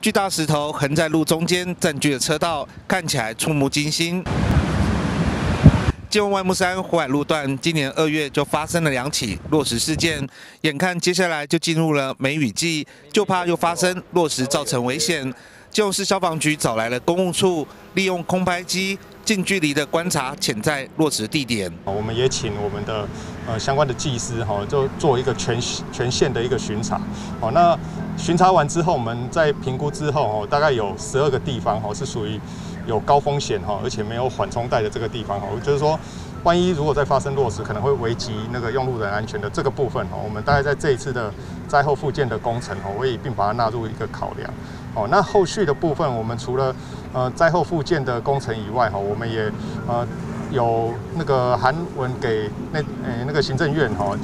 巨大石头横在路中间，占据了车道，看起来触目惊心。基隆外木山湖海路段今年二月就发生了两起落石事件，眼看接下来就进入了梅雨季，就怕又发生落石造成危险。基隆市消防局找来了公务处，利用空拍机近距离的观察潜在落石地点。我们也请我们的呃相关的技师哈，就做一个全全线的一个巡查。好，那巡查完之后，我们在评估之后哦，大概有十二个地方哈是属于有高风险哈，而且没有缓冲带的这个地方哈，就是说。万一如果再发生落石，可能会危及那个用路人安全的这个部分哦，我们大概在这一次的灾后复建的工程哦，我也并把它纳入一个考量哦。那后续的部分，我们除了呃灾后复建的工程以外哈，我们也呃有那个韩文给那呃那个行政院哈，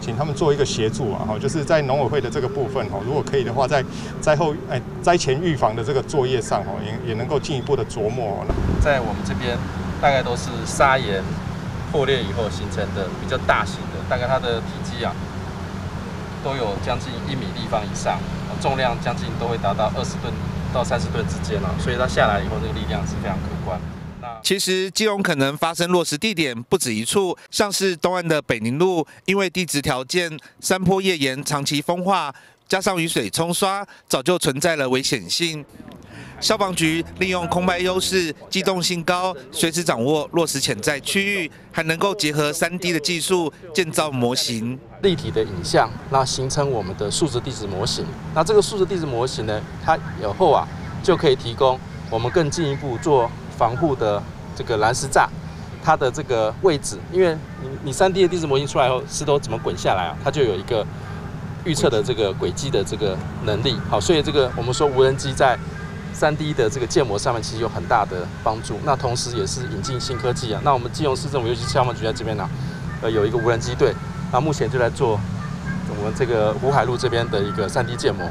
请他们做一个协助啊哈，就是在农委会的这个部分哈，如果可以的话，在灾后哎灾前预防的这个作业上哈，也也能够进一步的琢磨。在我们这边大概都是砂岩。破裂以后形成的比较大型的，大概它的体积啊，都有将近一米立方以上，重量将近都会达到二十吨到三十吨之间了，所以它下来以后，这个力量是非常可观。其实基隆可能发生落石地点不止一处，像是东岸的北宁路，因为地质条件、山坡页岩长期风化，加上雨水冲刷，早就存在了危险性。消防局利用空拍优势，机动性高，随时掌握落实潜在区域，还能够结合三 D 的技术建造模型，立体的影像，那形成我们的数字地质模型。那这个数字地质模型呢，它以后啊就可以提供我们更进一步做防护的这个蓝石栅，它的这个位置，因为你你三 D 的地质模型出来后，石头怎么滚下来啊？它就有一个预测的这个轨迹的这个能力。好，所以这个我们说无人机在三 D 的这个建模上面其实有很大的帮助，那同时也是引进新科技啊。那我们基隆市政府尤其消防局在这边呢，呃，有一个无人机队，那目前就在做我们这个湖海路这边的一个三 D 建模。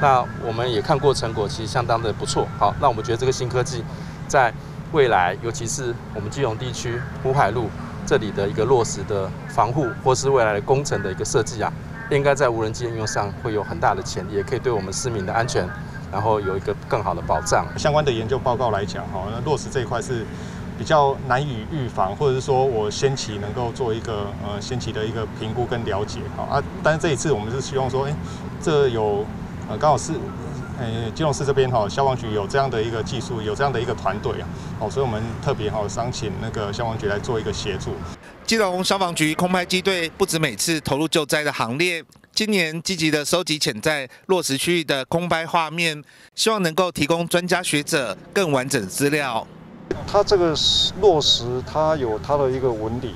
那我们也看过成果，其实相当的不错。好，那我们觉得这个新科技在未来，尤其是我们基隆地区湖海路这里的一个落实的防护，或是未来的工程的一个设计啊，应该在无人机应用上会有很大的潜力，也可以对我们市民的安全。然后有一个更好的保障。相关的研究报告来讲，哈，那落实这一块是比较难以预防，或者是说我先期能够做一个呃先期的一个评估跟了解，哈啊。但是这一次我们是希望说，哎，这有呃刚好是呃金融市这边哈消防局有这样的一个技术，有这样的一个团队啊，哦，所以我们特别哈商请那个消防局来做一个协助。基隆消防局空拍机队不止每次投入救灾的行列。今年积极的收集潜在落实区域的空拍画面，希望能够提供专家学者更完整资料。它这个落实，它有它的一个纹理，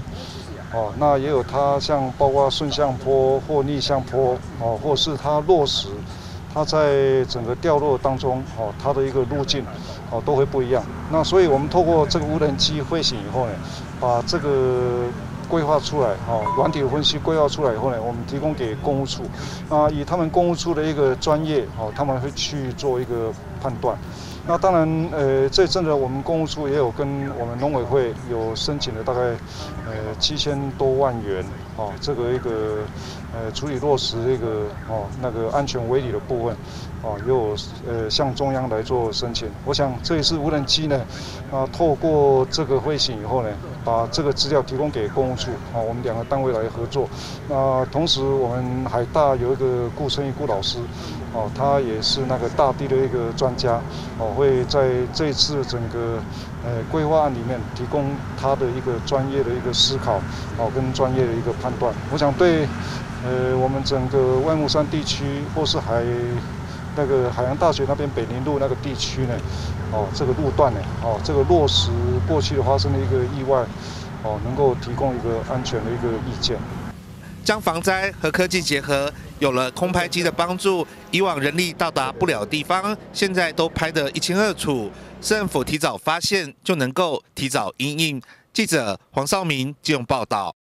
哦，那也有它像包括顺向坡或逆向坡，哦，或是它落实，它在整个掉落当中，哦，它的一个路径，哦，都会不一样。那所以我们透过这个无人机飞行以后呢，把这个。规划出来，哦，软体分析规划出来以后呢，我们提供给公务处，啊，以他们公务处的一个专业，哦，他们会去做一个判断。那当然，呃，这阵子我们公务处也有跟我们农委会有申请了大概，呃，七千多万元，哦，这个一个，呃，处理落实这个，哦，那个安全围篱的部分，哦，又呃向中央来做申请。我想这一次无人机呢，啊，透过这个飞行以后呢，把这个资料提供给公务处，啊，我们两个单位来合作。那同时我们海大有一个顾春义顾老师。哦，他也是那个大地的一个专家，哦，会在这次整个呃规划案里面提供他的一个专业的一个思考，哦，跟专业的一个判断。我想对呃我们整个万木山地区或是海那个海洋大学那边北宁路那个地区呢，哦，这个路段呢，哦，这个落实过去的发生的一个意外，哦，能够提供一个安全的一个意见。将防灾和科技结合，有了空拍机的帮助，以往人力到达不了地方，现在都拍得一清二楚。政府提早发现，就能够提早应应。记者黄少明借用报道。